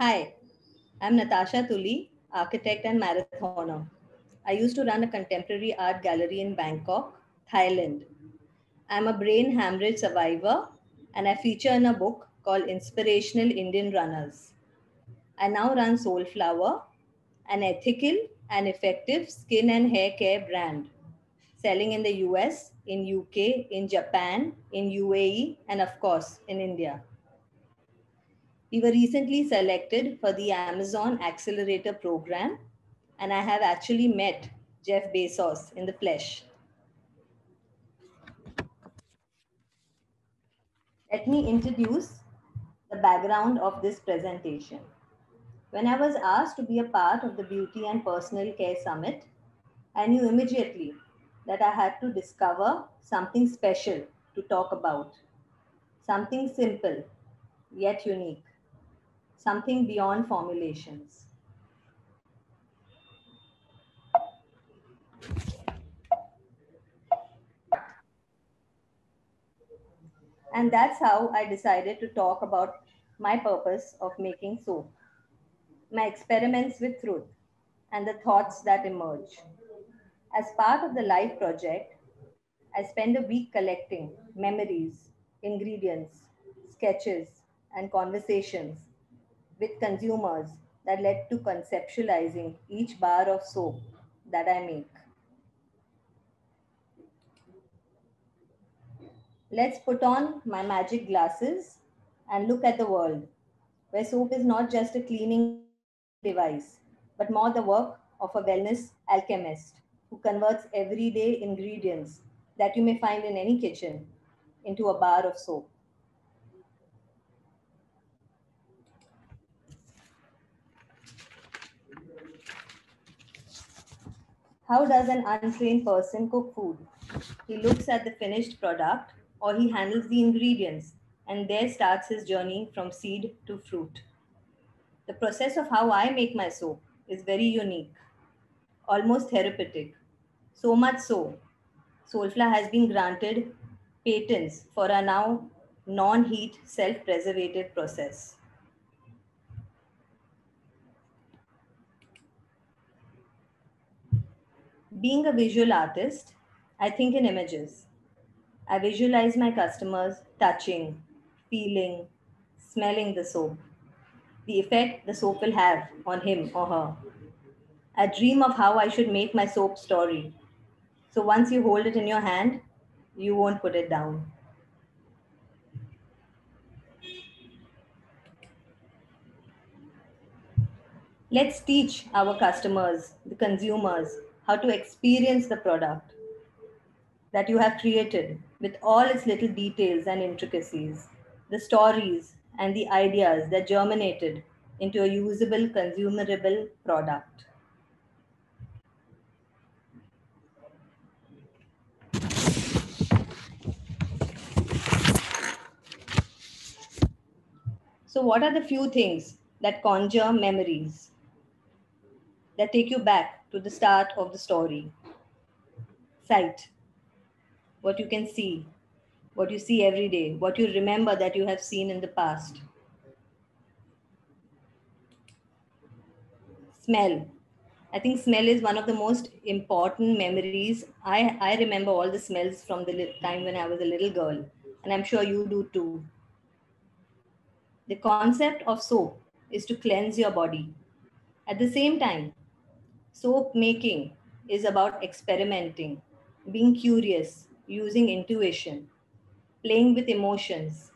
Hi, I'm Natasha Tuli, architect and marathoner. I used to run a contemporary art gallery in Bangkok, Thailand. I'm a brain hemorrhage survivor and I feature in a book called Inspirational Indian Runners. I now run Soulflower, an ethical and effective skin and hair care brand, selling in the US, in UK, in Japan, in UAE, and of course in India. We were recently selected for the Amazon Accelerator program, and I have actually met Jeff Bezos in the flesh. Let me introduce the background of this presentation. When I was asked to be a part of the Beauty and Personal Care Summit, I knew immediately that I had to discover something special to talk about, something simple yet unique something beyond formulations. And that's how I decided to talk about my purpose of making soap, my experiments with truth, and the thoughts that emerge. As part of the LIFE project, I spend a week collecting memories, ingredients, sketches, and conversations with consumers that led to conceptualizing each bar of soap that I make. Let's put on my magic glasses and look at the world where soap is not just a cleaning device, but more the work of a wellness alchemist who converts everyday ingredients that you may find in any kitchen into a bar of soap. How does an untrained person cook food? He looks at the finished product or he handles the ingredients, and there starts his journey from seed to fruit. The process of how I make my soap is very unique, almost therapeutic. So much so, Soulflower has been granted patents for a now non heat self preservative process. Being a visual artist, I think in images. I visualize my customers touching, feeling, smelling the soap, the effect the soap will have on him or her. I dream of how I should make my soap story. So once you hold it in your hand, you won't put it down. Let's teach our customers, the consumers, how to experience the product that you have created with all its little details and intricacies, the stories and the ideas that germinated into a usable, consumerable product. So, what are the few things that conjure memories that take you back to the start of the story. Sight, what you can see, what you see every day, what you remember that you have seen in the past. Smell. I think smell is one of the most important memories. I, I remember all the smells from the time when I was a little girl, and I'm sure you do too. The concept of soap is to cleanse your body. At the same time, Soap making is about experimenting, being curious, using intuition, playing with emotions,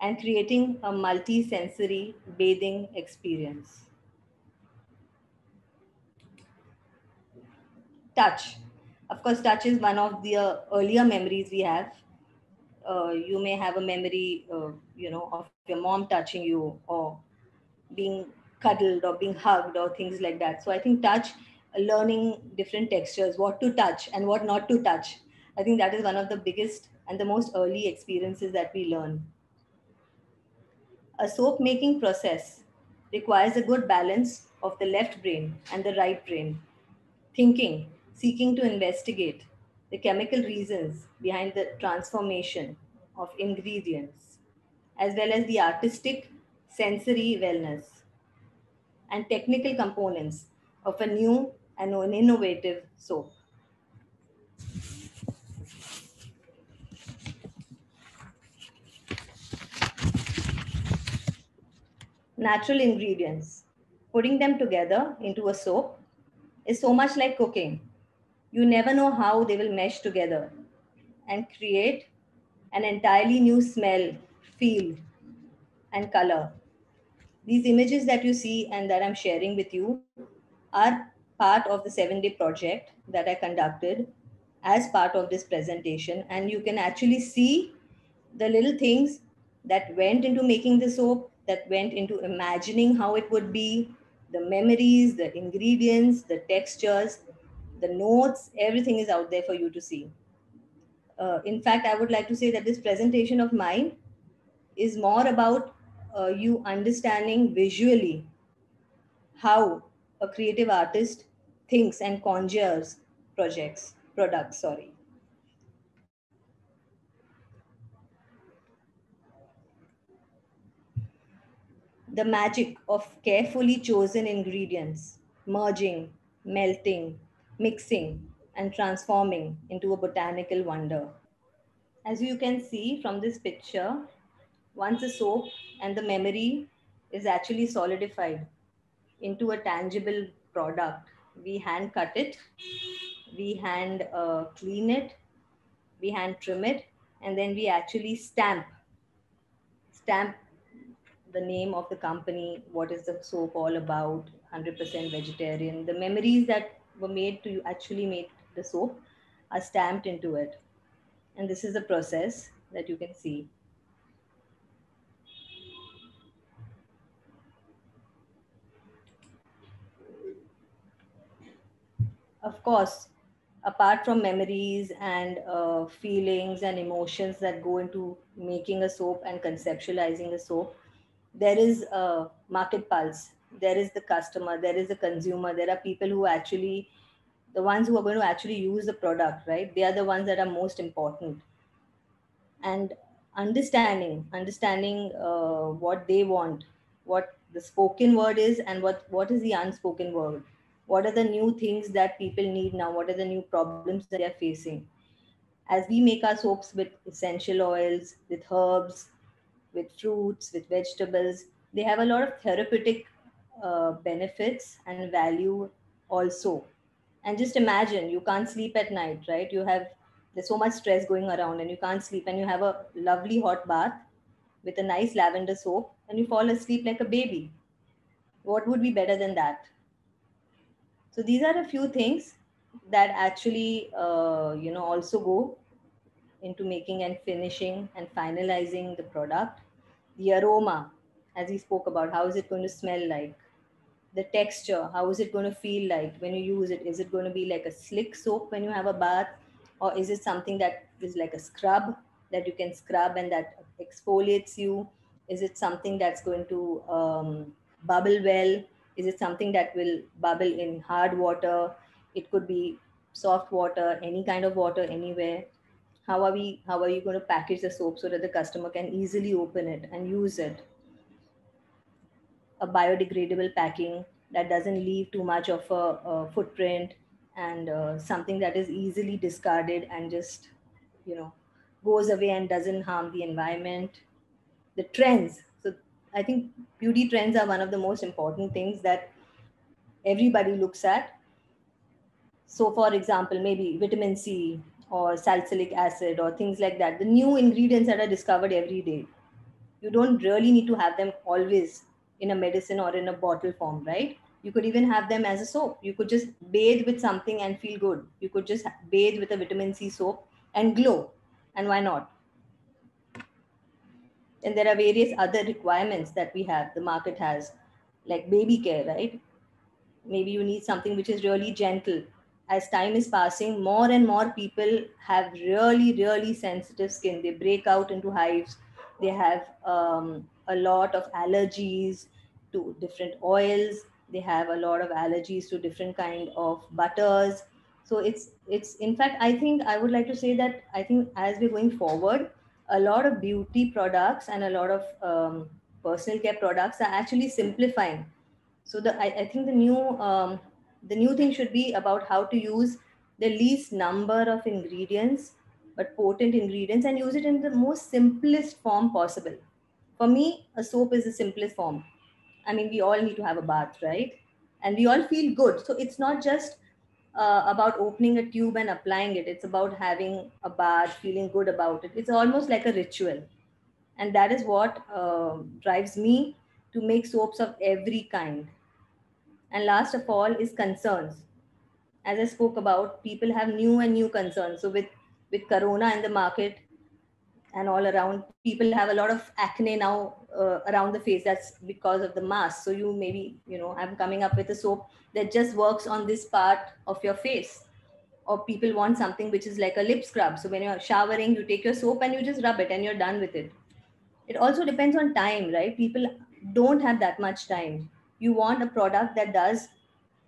and creating a multi-sensory bathing experience. Touch. Of course, touch is one of the uh, earlier memories we have. Uh, you may have a memory, uh, you know, of your mom touching you or being cuddled or being hugged or things like that. So I think touch learning different textures, what to touch and what not to touch. I think that is one of the biggest and the most early experiences that we learn. A soap making process requires a good balance of the left brain and the right brain. Thinking, seeking to investigate the chemical reasons behind the transformation of ingredients, as well as the artistic sensory wellness. and technical components of a new and an innovative soap. Natural ingredients. Putting them together into a soap is so much like cooking. You never know how they will mesh together and create an entirely new smell, feel, and color. These images that you see and that I'm sharing with you are part of the seven day project that I conducted as part of this presentation. And you can actually see the little things that went into making the soap, that went into imagining how it would be, the memories, the ingredients, the textures, the notes, everything is out there for you to see. Uh, in fact, I would like to say that this presentation of mine is more about uh, you understanding visually how a creative artist thinks and conjures projects, products, sorry. The magic of carefully chosen ingredients, merging, melting, mixing, and transforming into a botanical wonder. As you can see from this picture, once the soap and the memory is actually solidified into a tangible product, we hand cut it, we hand uh, clean it, we hand trim it, and then we actually stamp, stamp the name of the company, what is the soap all about, 100% vegetarian, the memories that were made to actually make the soap are stamped into it. And this is the process that you can see. Of course, apart from memories and uh, feelings and emotions that go into making a soap and conceptualizing a soap, there is a market pulse. There is the customer, there is the consumer, there are people who actually the ones who are going to actually use the product right they are the ones that are most important and understanding understanding uh, what they want what the spoken word is and what what is the unspoken word what are the new things that people need now? What are the new problems that they're facing? As we make our soaps with essential oils with herbs with fruits with vegetables they have a lot of therapeutic uh, benefits and value also. And just imagine you can't sleep at night right? You have there's so much stress going around and you can't sleep and you have a lovely hot bath with a nice lavender soap and you fall asleep like a baby. What would be better than that so these are a few things that actually uh, you know also go into making and finishing and finalizing the product. The aroma as we spoke about how is it going to smell like? The texture how is it going to feel like when you use it? Is it going to be like a slick soap when you have a bath? Or is it something that is like a scrub that you can scrub and that exfoliates you? Is it something that's going to um, bubble well is it something that will bubble in hard water? It could be soft water any kind of water anywhere. How are we how are you going to package the soap so that the customer can easily open it and use it? A biodegradable packing that doesn't leave too much of a, a footprint and uh, something that is easily discarded and just you know goes away and doesn't harm the environment. The trends i think beauty trends are one of the most important things that everybody looks at so for example maybe vitamin c or salicylic acid or things like that the new ingredients that are discovered every day you don't really need to have them always in a medicine or in a bottle form, right? You could even have them as a soap. You could just bathe with something and feel good. You could just bathe with a vitamin C soap and glow. And why not? And there are various other requirements that we have, the market has, like baby care, right? Maybe you need something which is really gentle. As time is passing, more and more people have really, really sensitive skin. They break out into hives. They have um, a lot of allergies to different oils they have a lot of allergies to different kind of butters so it's it's in fact i think i would like to say that i think as we're going forward a lot of beauty products and a lot of um, personal care products are actually simplifying So the I, I think the new um, the new thing should be about how to use the least number of ingredients but potent ingredients and use it in the most simplest form possible. For me, a soap is the simplest form. I mean, we all need to have a bath, right? And we all feel good. So it's not just uh, about opening a tube and applying it. It's about having a bath, feeling good about it. It's almost like a ritual. And that is what uh, drives me to make soaps of every kind. And last of all is concerns. As I spoke about, people have new and new concerns. So with with Corona in the market and all around, people have a lot of acne now uh, around the face. That's because of the mask. So you maybe you know I'm coming up with a soap that just works on this part of your face. Or people want something which is like a lip scrub. So when you're showering, you take your soap and you just rub it and you're done with it. It also depends on time, right? People don't have that much time. You want a product that does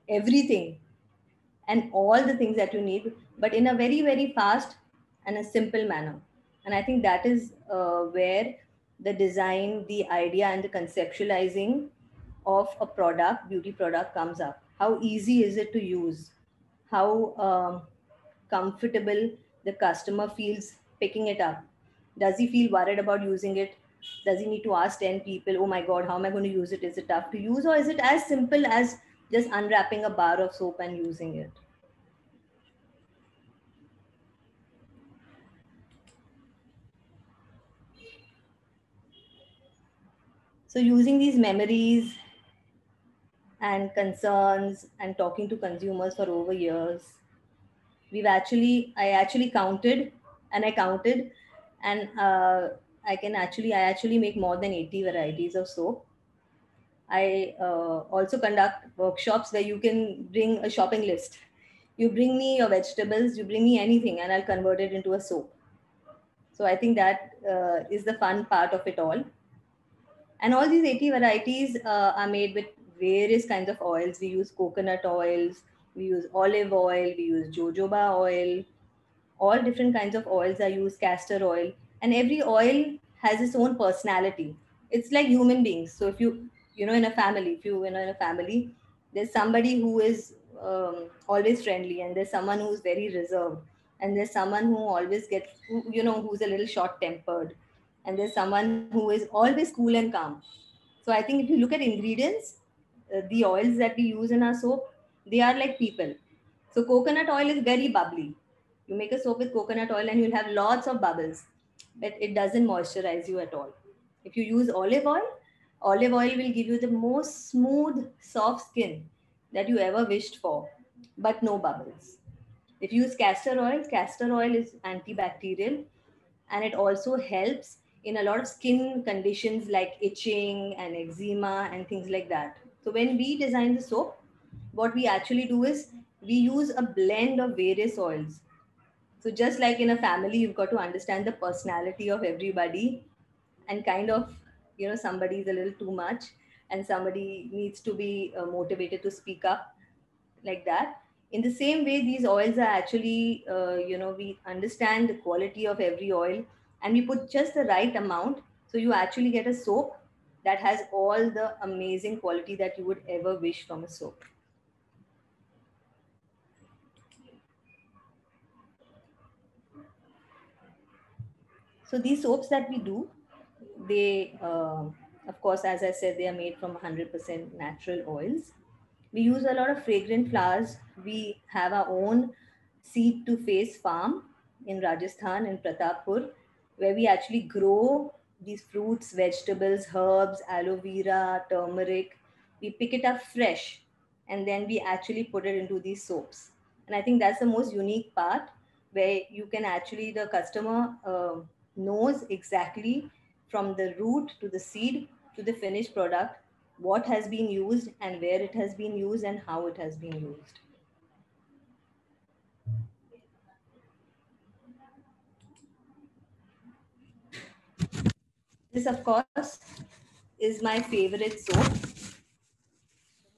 everything and all the things that you need, but in a very, very fast and a simple manner. And I think that is uh, where the design, the idea, and the conceptualizing of a product, beauty product, comes up. How easy is it to use? How um, comfortable the customer feels picking it up? Does he feel worried about using it? does he need to ask 10 people oh my god how am i going to use it is it tough to use or is it as simple as just unwrapping a bar of soap and using it so using these memories and concerns and talking to consumers for over years we've actually i actually counted and i counted and uh, I can actually, I actually make more than 80 varieties of soap. I uh, also conduct workshops where you can bring a shopping list. You bring me your vegetables, you bring me anything, and I'll convert it into a soap. So I think that uh, is the fun part of it all. And all these 80 varieties uh, are made with various kinds of oils. We use coconut oils, we use olive oil, we use jojoba oil, all different kinds of oils are used, castor oil. And every oil has its own personality. It's like human beings. So if you you know in a family if you, you know in a family there's somebody who is um, always friendly and there's someone who's very reserved. And there's someone who always gets who, you know who's a little short tempered and there's someone who is always cool and calm so i think if you look at ingredients uh, the oils that we use in our soap they are like people so coconut oil is very bubbly you make a soap with coconut oil and you'll have lots of bubbles but it doesn't moisturize you at all. If you use olive oil, olive oil will give you the most smooth, soft skin that you ever wished for, but no bubbles. If you use castor oil, castor oil is antibacterial and it also helps in a lot of skin conditions like itching and eczema and things like that. So when we design the soap, what we actually do is we use a blend of various oils so just like in a family, you've got to understand the personality of everybody and kind of, you know, somebody is a little too much and somebody needs to be uh, motivated to speak up like that. In the same way, these oils are actually, uh, you know, we understand the quality of every oil and we put just the right amount. So you actually get a soap that has all the amazing quality that you would ever wish from a soap. So these soaps that we do, they, uh, of course, as I said, they are made from 100% natural oils. We use a lot of fragrant flowers. We have our own seed to face farm in Rajasthan in Pratappur, where we actually grow these fruits, vegetables, herbs, aloe vera, turmeric. We pick it up fresh and then we actually put it into these soaps. And I think that's the most unique part where you can actually, the customer, uh, knows exactly from the root to the seed to the finished product what has been used and where it has been used and how it has been used. This, of course, is my favorite soap,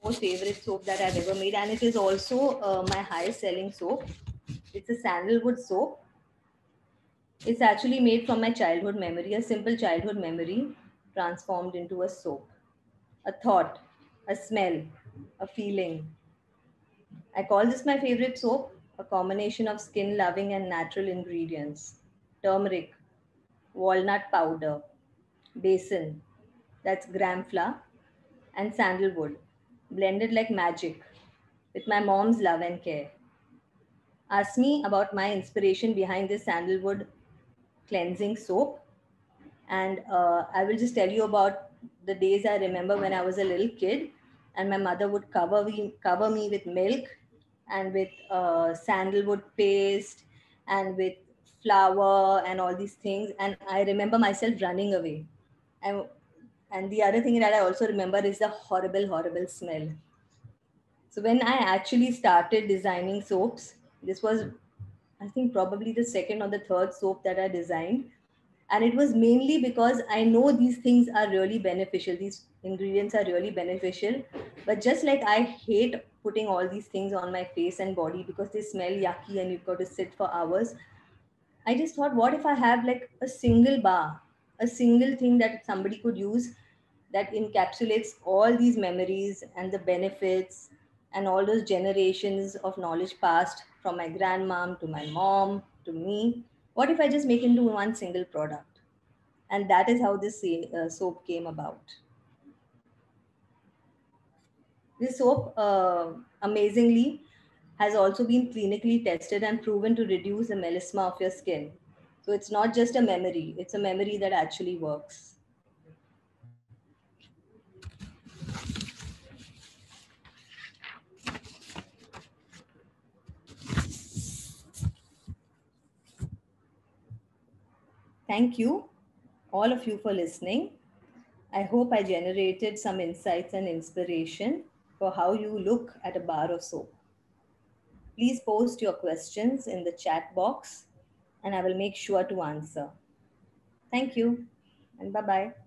most favorite soap that I've ever made, and it is also uh, my highest selling soap. It's a sandalwood soap it's actually made from my childhood memory, a simple childhood memory transformed into a soap. A thought. a smell, a feeling. I call this my favorite soap, a combination of skin loving and natural ingredients turmeric, walnut powder, besan, that's gram flour, and sandalwood, blended like magic with my mom's love and care. Ask me about my inspiration behind this sandalwood cleansing soap. And uh, I will just tell you about the days I remember when I was a little kid and my mother would cover me, cover me with milk and with uh, sandalwood paste and with flour and all these things. And I remember myself running away. And, and the other thing that I also remember is the horrible, horrible smell. So when I actually started designing soaps, this was, I think, probably the second or the third soap that I designed. And it was mainly because I know these things are really beneficial. These ingredients are really beneficial. But just like I hate putting all these things on my face and body because they smell yucky and you've got to sit for hours, I just thought, what if I have like a single bar, a single thing that somebody could use that encapsulates all these memories and the benefits and all those generations of knowledge passed from my grandmom to my mom to me. What if i just make into one single product? And that is how this uh, soap came about. This soap uh, amazingly has also been clinically tested and proven to reduce the melasma of your skin so it's not just a memory it's a memory that actually works Thank you, all of you, for listening. I hope I generated some insights and inspiration for how you look at a bar of soap. Please post your questions in the chat box and I will make sure to answer. Thank you and bye bye.